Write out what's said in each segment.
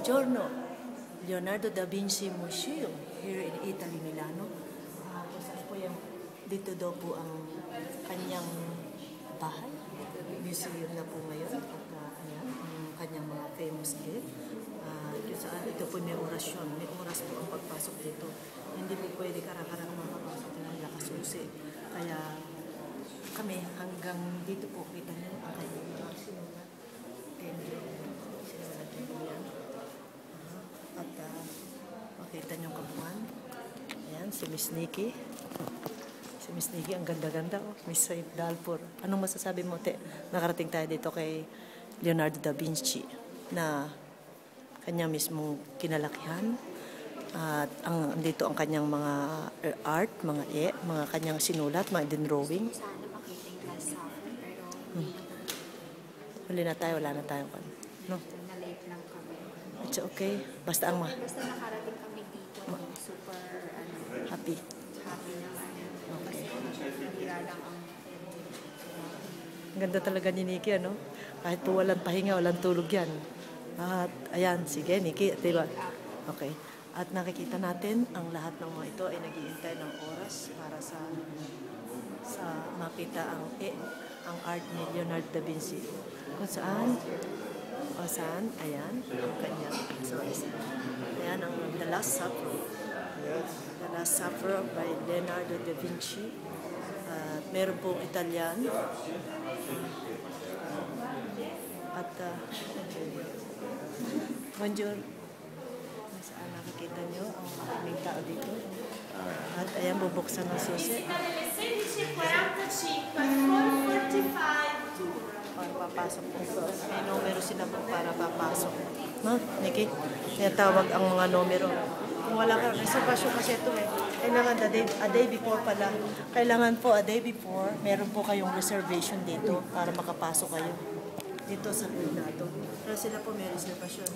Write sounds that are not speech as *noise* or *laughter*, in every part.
Buongiorno, Leonardo da Vinci Museum here in Italy, Milano. Uh, po yung, dito daw po ang kanyang bahay. Museum na po ngayon. At uh, ayan, ang kanyang mga famous gift. Uh, kung saan ito po may orasyon. May oras po ang pagpasok dito. Hindi po pwede karakarang makapasok ng lakasusi. Kaya kami hanggang dito po kita niyo ang kanyang mga sinulat. And sinulat niyo po yan. At uh, makita niyo kabuhan. Ayan, si Miss Nikki. Si Miss Nikki, ang ganda-ganda. Oh. Miss Said Dalpor. Anong masasabi mo, te? Nakarating tayo dito kay Leonardo da Vinci na kanya mismong kinalakihan. At ang dito ang kanyang mga art, mga e, mga kanyang sinulat, mga din drawing. Hmm. Huli na tayo, wala na pan. No? na-late lang kami. It's okay. Basta ang ma- Basta nakarating kami happy. happy naman. Okay. Ganda talaga ni Nikki, ano? Kahit po walang pahinga, walang tulog yan. At ayan, sige, Nikki, di ba? Okay. At nakikita natin, ang lahat ng mga ito ay naghihintay ng oras para sa sa makita ang eh, ang art ni Leonardo da Vinci. Kung saan, o saan, ayan, ang kanya. Sorry, sorry. Ayan ang The Last Supper. The Last Supper by Leonardo da Vinci. At meron pong Italian. At uh, bonjour. Saan nakikita nyo ang maraming tao dito. At ayan, bubuksan ng susi. Alle 16.45 per 4.45 Para papasok po. May numero sila po para papasok. No, Nikki? Tinatawag ang mga numero. Kung wala ka, reservation kasi ito eh. Kailangan a day, a day before pala. Kailangan po a day before, meron po kayong reservation dito para makapasok kayo. Dito sa Pinado. Pero sila po may reservation.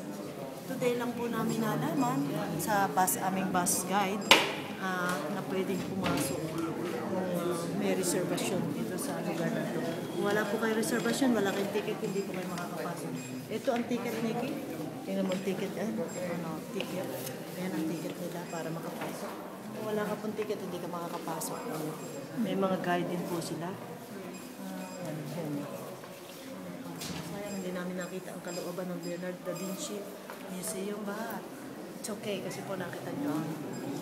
Today lang po namin nalaman sa bus, aming bus guide ah, na pwedeng pumasok kung ah, may reservation dito sa lugar na ito. Wala po kayo reservation, wala kayong ticket, hindi po kayo makakapasok. Ito ang ticket, Nikki. Tingnan mo ticket, eh. Ano, ticket. Ayan ang ticket nila para makapasok. Kung wala ka pong ticket, hindi ka makakapasok. May mga guide din po sila. Ah, yan, yan. Sayang hindi namin nakita ang kalooban ng Leonardo da Vinci Museum ba? It's okay kasi po nakita niyo ang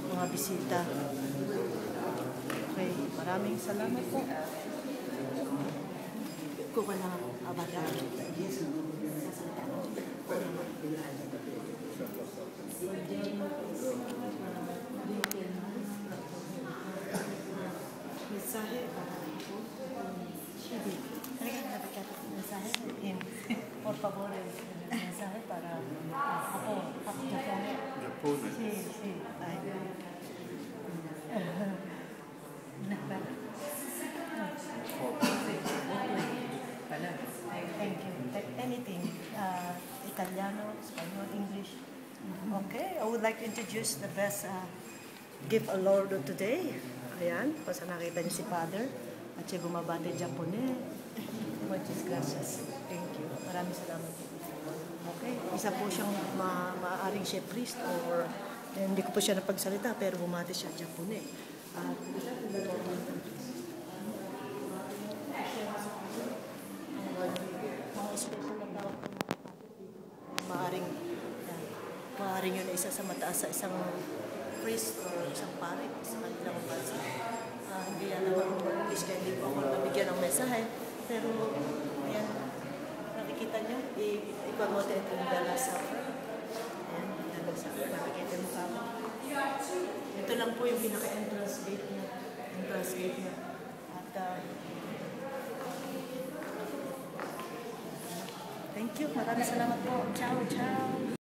mga bisita. Okay, maraming salamat po. Kung ka lang abata. Mensahe para po. Sige. Halika, dapat ka mensahe. Him. Por favor, el mensaje para ako. Ako po. Sí, sí. *laughs* Ay. Thank you. Anything. Uh, Italiano, Spanish, English. Okay, I would like to introduce the best uh, gift award today. Ayan, saan nakita niyo si Father. At siya bumabate Japone. Muchas gracias. Thank you. Maraming salamat. Okay, isa po siyang ma maaaring siya priest or eh, hindi ko po siya napagsalita pero bumati siya Japone. At mga special na tawag po maaring yan, maaring yun isa sa mataas sa isang priest or isang pare sa kanilang bansa. Ah, hindi yan naman English kaya hindi po ako nabigyan ng mensahe. Pero, ayan, nakikita niyo, i- ipamote ito yung Dala Supper. Ayan, Dala Supper, nakikita mo kamo. Ito lang po yung pinaka-entrance gate niya. Entrance gate niya. At, ah, Thank you. Maraming salamat po. Ciao, ciao.